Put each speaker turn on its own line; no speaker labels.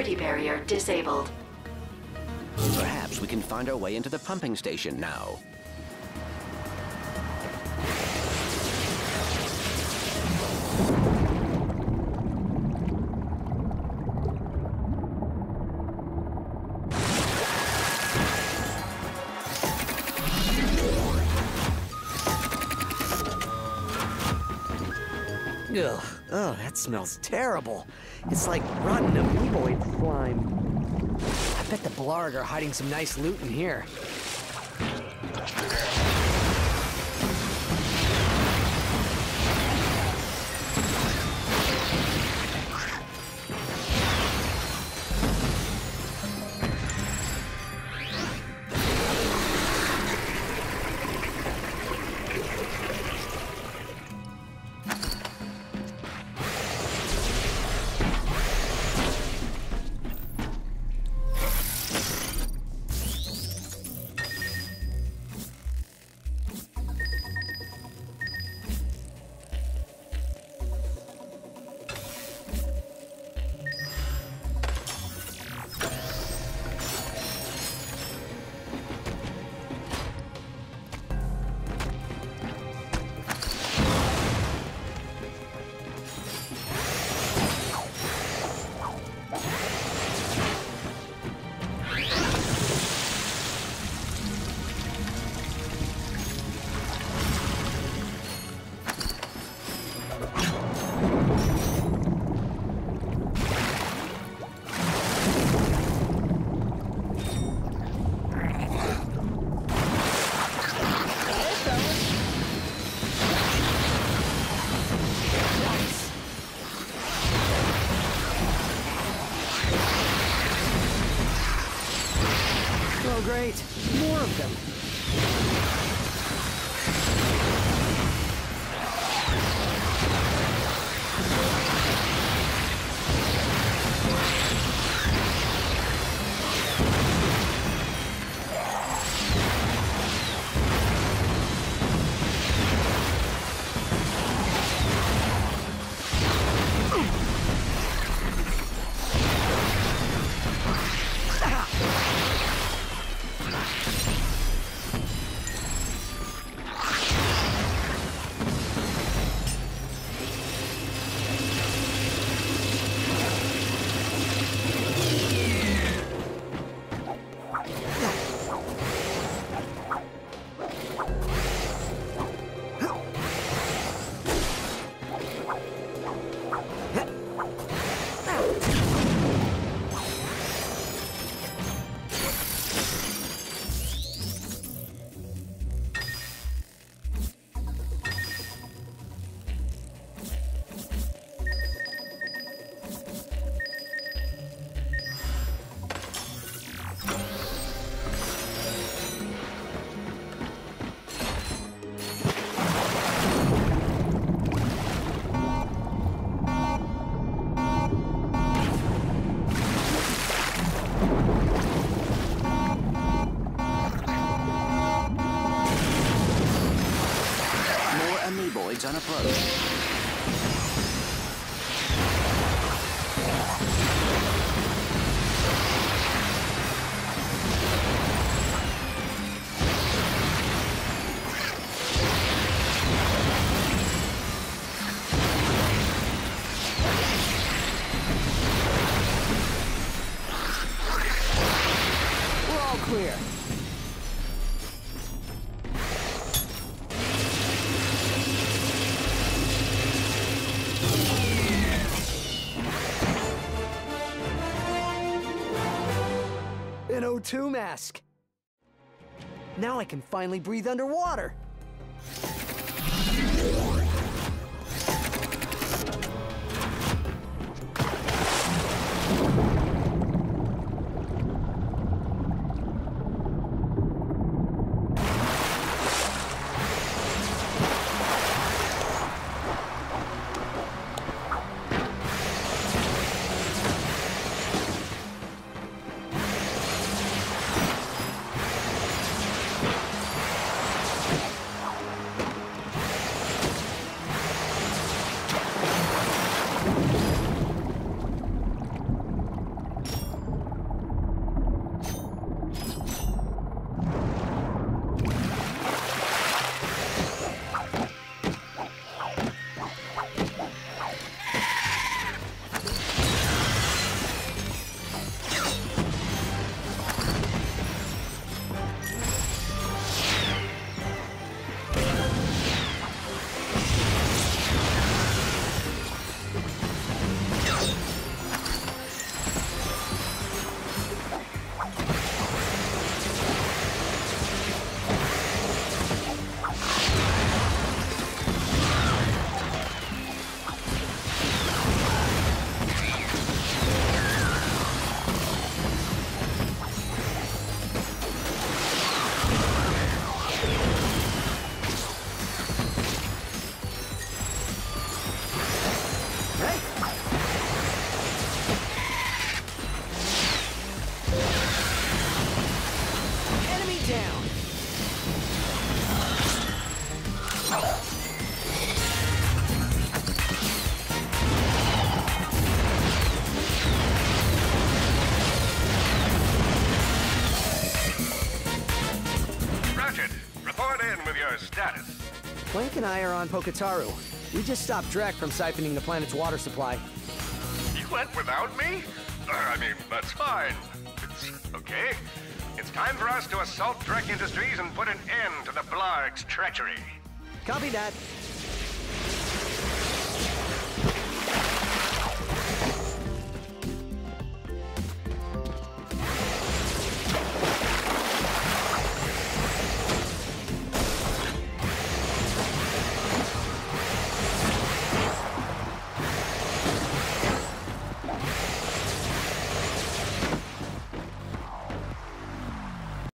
Security barrier disabled.
Perhaps we can find our way into the pumping station now.
Ugh. Oh, that smells terrible. It's like rotten amoeboid slime. I bet the Blarg are hiding some nice loot in here. Great. More of them.
Amoeboids on approach.
O2 mask. Now I can finally breathe underwater. Clank and I are on Pokitaru. We just stopped Drek from siphoning the planet's water supply.
You went without me? Uh, I mean, that's fine. It's okay. It's time for us to assault Drek Industries and put an end to the Blarg's treachery.
Copy that.